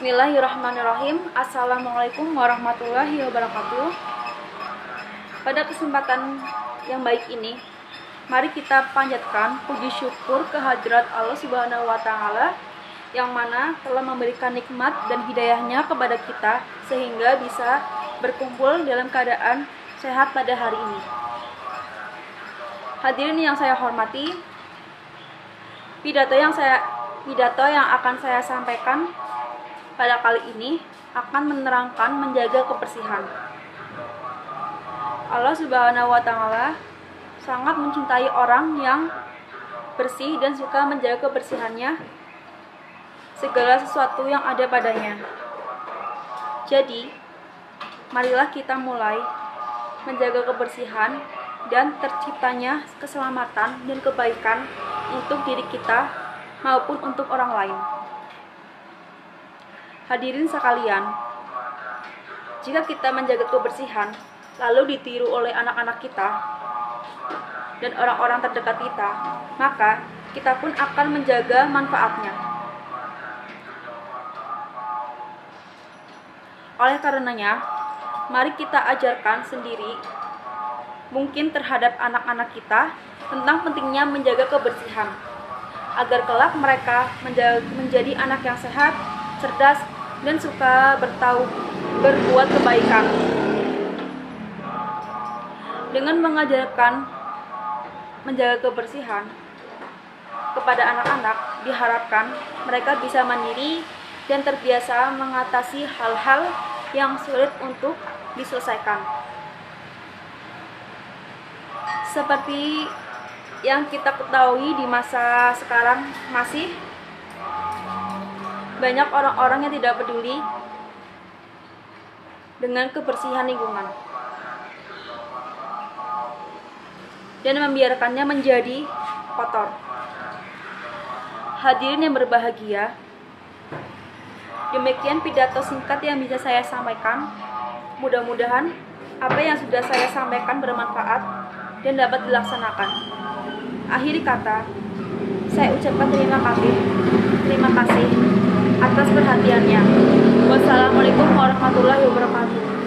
Bismillahirrahmanirrahim. Assalamualaikum warahmatullahi wabarakatuh. Pada kesempatan yang baik ini Mari kita panjatkan puji syukur kehadirat Allah subhanahu wa ta'ala Yang mana telah memberikan nikmat dan hidayahnya kepada kita Sehingga bisa berkumpul dalam keadaan sehat pada hari ini. Hadirin yang saya hormati Pidato yang saya pidato yang akan saya sampaikan pada kali ini akan menerangkan menjaga kebersihan. Allah Subhanahu wa taala sangat mencintai orang yang bersih dan suka menjaga kebersihannya segala sesuatu yang ada padanya. Jadi, marilah kita mulai menjaga kebersihan dan terciptanya keselamatan dan kebaikan untuk diri kita maupun untuk orang lain. Hadirin sekalian, jika kita menjaga kebersihan, lalu ditiru oleh anak-anak kita dan orang-orang terdekat kita, maka kita pun akan menjaga manfaatnya. Oleh karenanya, mari kita ajarkan sendiri, mungkin terhadap anak-anak kita, tentang pentingnya menjaga kebersihan, agar kelak mereka menjadi anak yang sehat, cerdas, dan suka bertahu berbuat kebaikan. Dengan mengajarkan menjaga kebersihan kepada anak-anak, diharapkan mereka bisa mandiri dan terbiasa mengatasi hal-hal yang sulit untuk diselesaikan. Seperti yang kita ketahui di masa sekarang masih banyak orang-orang yang tidak peduli dengan kebersihan lingkungan dan membiarkannya menjadi kotor. Hadirin yang berbahagia, demikian pidato singkat yang bisa saya sampaikan. Mudah-mudahan apa yang sudah saya sampaikan bermanfaat dan dapat dilaksanakan. Akhir kata, saya ucapkan terima kasih. Terima kasih atas perhatiannya. Wassalamualaikum warahmatullahi wabarakatuh.